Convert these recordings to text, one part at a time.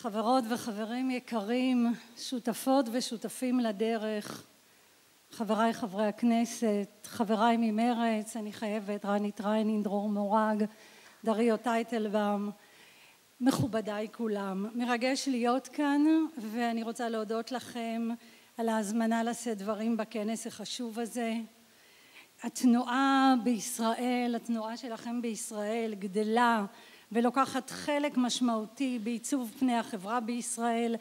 חברות וחברים יקרים, שותפות ושותפים לדרך, חבריי חברי הכנסת, חבריי ממרץ, אני חייבת, רני טריינין, דרור מורג, דריו טייטלבאום, מכובדיי כולם. מרגש להיות כאן ואני רוצה להודות לכם על ההזמנה לשאת דברים בכנס החשוב הזה. התנועה בישראל, התנועה שלכם בישראל גדלה ולוקחת חלק משמעותי בעיצוב פני החברה בישראל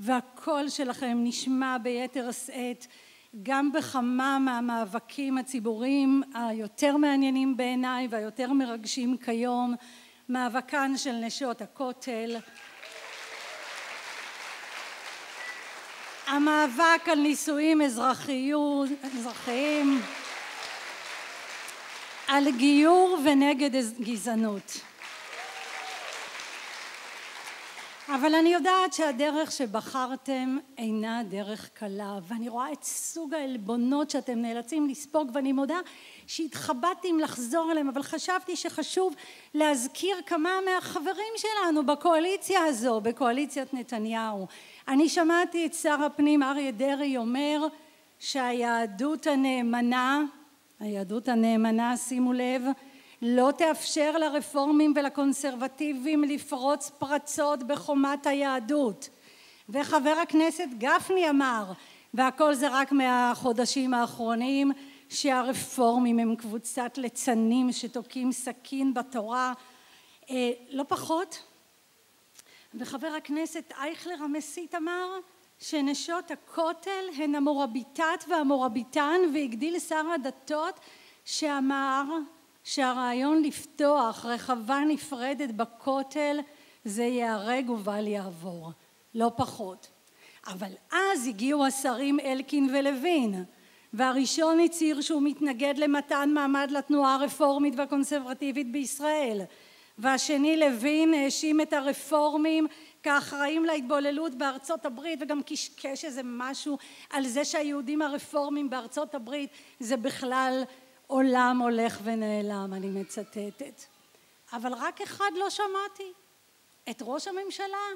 והקול שלכם נשמע ביתר שאת גם בכמה מהמאבקים הציבוריים היותר מעניינים בעיניי והיותר מרגשים כיום מאבקן של נשות הכותל. המאבק על נישואים אזרחיים על גיור ונגד גזענות אבל אני יודעת שהדרך שבחרתם אינה דרך קלה ואני רואה את סוג העלבונות שאתם נאלצים לספוג ואני מודה שהתחבטתי אם לחזור אליהם אבל חשבתי שחשוב להזכיר כמה מהחברים שלנו בקואליציה הזו בקואליציית נתניהו. אני שמעתי את שר הפנים אריה דרעי אומר שהיהדות הנאמנה היהדות הנאמנה שימו לב לא תאפשר לרפורמים ולקונסרבטיבים לפרוץ פרצות בחומת היהדות. וחבר הכנסת גפני אמר והכל זה רק מהחודשים האחרונים שהרפורמים הם קבוצת ליצנים שתוקעים סכין בתורה. לא פחות. וחבר הכנסת אייכלר המסית אמר שנשות הכותל הן המורביטת והמורביטן והגדיל שר הדתות שאמר שהרעיון לפתוח רחבה נפרדת בכותל זה ייהרג ובל יעבור. לא פחות. אבל אז הגיעו השרים אלקין ולוין והראשון הצהיר שהוא מתנגד למתן מעמד לתנועה הרפורמית והקונסרבטיבית בישראל והשני לוין האשים את הרפורמים כאחראים להתבוללות בארצות הברית וגם קשקש איזה משהו על זה שהיהודים הרפורמים בארצות הברית זה בכלל עולם הולך ונעלם אני מצטטת. אבל רק אחד לא שמעתי. את ראש הממשלה?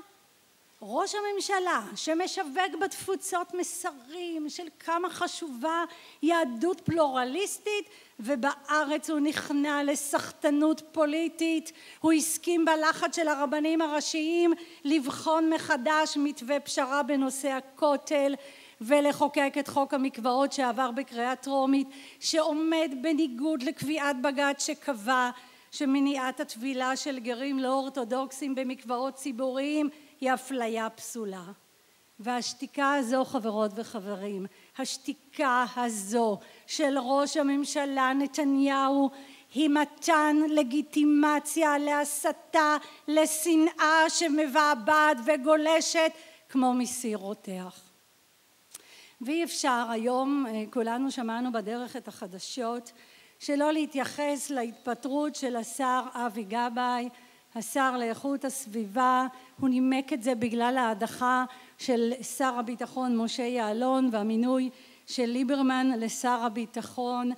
ראש הממשלה שמשווק בתפוצות מסרים של כמה חשובה יהדות פלורליסטית ובארץ הוא נכנע לסחטנות פוליטית. הוא הסכים בלחץ של הרבנים הראשיים לבחון מחדש מתווה פשרה בנושא הכותל ולחוקק את חוק המקוואות שעבר בקריאה טרומית שעומד בניגוד לקביעת בג"ץ שקבע שמניעת הטבילה של גרים לא אורתודוקסים במקוואות ציבוריים היא אפליה פסולה. והשתיקה הזו חברות וחברים השתיקה הזו של ראש הממשלה נתניהו היא מתן לגיטימציה להסתה לשנאה שמבעבעת וגולשת כמו מסיר רותח ואי אפשר היום כולנו שמענו בדרך את החדשות שלא להתייחס להתפטרות של השר אבי גבאי השר לאיכות הסביבה. הוא נימק את זה בגלל ההדחה של שר הביטחון משה יעלון והמינוי של ליברמן לשר הביטחון.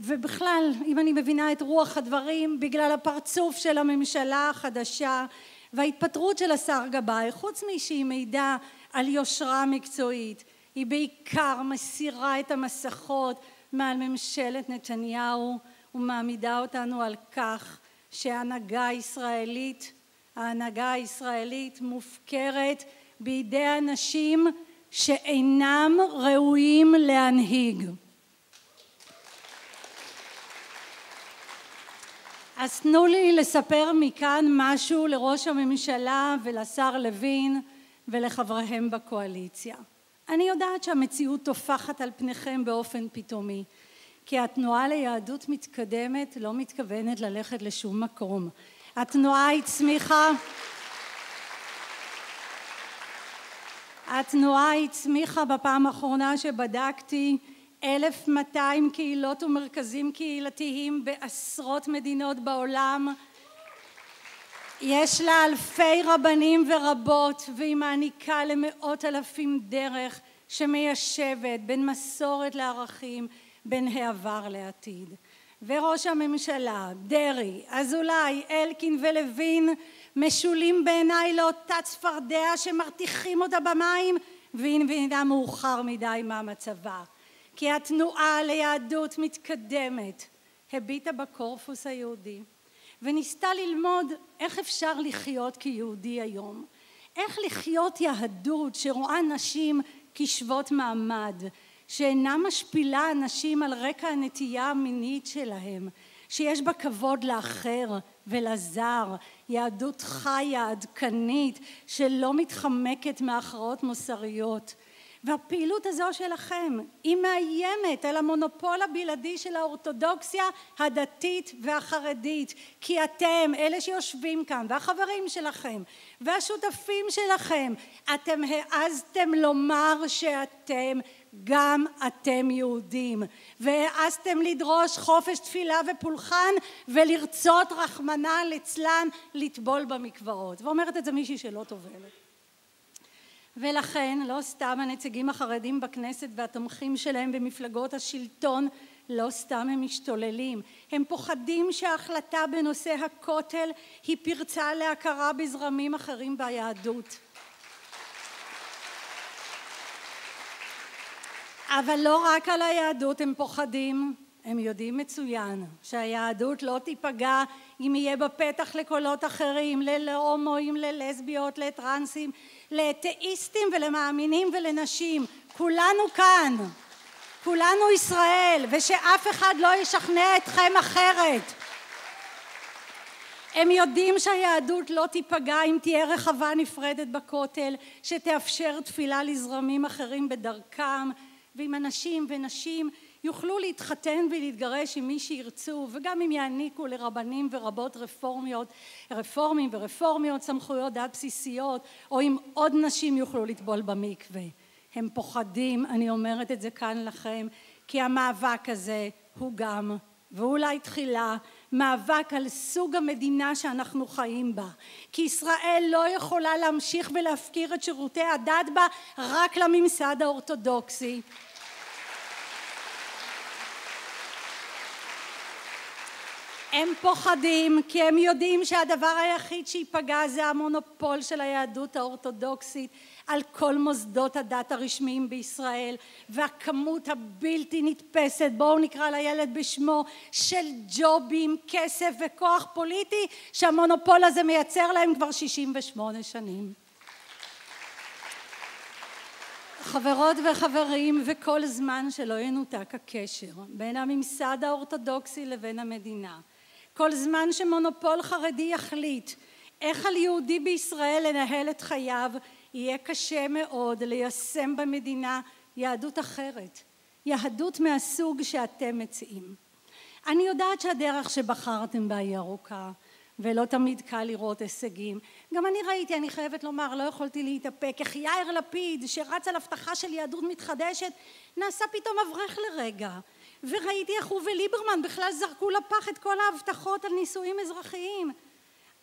ובכלל אם אני מבינה את רוח הדברים בגלל הפרצוף של הממשלה החדשה וההתפטרות של השר גבאי חוץ משהיא מעידה על יושרה מקצועית היא בעיקר מסירה את המסכות מעל ממשלת נתניהו ומעמידה אותנו על כך שההנהגה הישראלית ההנהגה הישראלית מופקרת בידי אנשים שאינם ראויים להנהיג. אז תנו לי לספר מכאן משהו לראש הממשלה ולשר לוין ולחבריהם בקואליציה אני יודעת שהמציאות טופחת על פניכם באופן פתאומי כי התנועה ליהדות מתקדמת לא מתכוונת ללכת לשום מקום. התנועה הצמיחה. התנועה הצמיחה בפעם האחרונה שבדקתי אלף מאתיים קהילות ומרכזים קהילתיים בעשרות מדינות בעולם יש לה אלפי רבנים ורבות והיא מעניקה למאות אלפים דרך שמיישבת בין מסורת לערכים בין העבר לעתיד. וראש הממשלה דרעי אזולאי אלקין ולוין משולים בעיניי לאותה צפרדע שמרתיחים אותה במים והנה מאוחר מדי מה מצבה. כי התנועה ליהדות מתקדמת הביטה בקורפוס היהודי וניסתה ללמוד איך אפשר לחיות כיהודי היום. איך לחיות יהדות שרואה נשים כשוות מעמד שאינה משפילה אנשים על רקע הנטייה המינית שלהם שיש בה כבוד לאחר ולזר יהדות חיה עדכנית שלא מתחמקת מהכרעות מוסריות והפעילות הזו שלכם היא מאיימת על המונופול הבלעדי של האורתודוקסיה הדתית והחרדית. כי אתם אלה שיושבים כאן והחברים שלכם והשותפים שלכם אתם העזתם לומר שאתם גם אתם יהודים. והעזתם לדרוש חופש תפילה ופולחן ולרצות רחמנא ליצלן לטבול במקוואות. ואומרת את זה מישהי שלא טובלת ולכן לא סתם הנציגים החרדים בכנסת והתומכים שלהם במפלגות השלטון לא סתם הם משתוללים. הם פוחדים שההחלטה בנושא הכותל היא פרצה להכרה בזרמים אחרים ביהדות. אבל לא רק על היהדות הם פוחדים הם יודעים מצוין שהיהדות לא תיפגע אם יהיה בה פתח לקולות אחרים להומואים ללסביות לטרנסים לאתאיסטים ולמאמינים ולנשים. כולנו כאן. כולנו ישראל ושאף אחד לא ישכנע אתכם אחרת. הם יודעים שהיהדות לא תיפגע אם תהיה רחבה נפרדת בכותל שתאפשר תפילה לזרמים אחרים בדרכם. ואם אנשים ונשים יוכלו להתחתן ולהתגרש עם מי שירצו וגם אם יעניקו לרבנים ורבות רפורמיות רפורמים ורפורמיות סמכויות דת בסיסיות או אם עוד נשים יוכלו לטבול במקווה. הם פוחדים אני אומרת את זה כאן לכם כי המאבק הזה הוא גם ואולי תחילה מאבק על סוג המדינה שאנחנו חיים בה. כי ישראל לא יכולה להמשיך ולהפקיר את שירותי הדת בה רק לממסד האורתודוקסי הם פוחדים כי הם יודעים שהדבר היחיד שייפגע זה המונופול של היהדות האורתודוקסית על כל מוסדות הדת הרשמיים בישראל והכמות הבלתי נתפסת בואו נקרא לילד בשמו של ג'ובים כסף וכוח פוליטי שהמונופול הזה מייצר להם כבר 68 שנים. חברות וחברים וכל זמן שלא ינותק הקשר בין הממסד האורתודוקסי לבין המדינה כל זמן שמונופול חרדי יחליט איך על יהודי בישראל לנהל את חייו יהיה קשה מאוד ליישם במדינה יהדות אחרת יהדות מהסוג שאתם מציעים. אני יודעת שהדרך שבחרתם בה היא ארוכה ולא תמיד קל לראות הישגים. גם אני ראיתי אני חייבת לומר לא יכולתי להתאפק איך יאיר לפיד שרץ על הבטחה של יהדות מתחדשת נעשה פתאום אברך לרגע וראיתי איך הוא וליברמן בכלל זרקו לפח את כל ההבטחות על נישואים אזרחיים.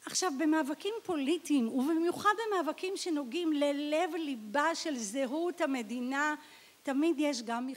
עכשיו במאבקים פוליטיים ובמיוחד במאבקים שנוגעים ללב ליבה של זהות המדינה תמיד יש גם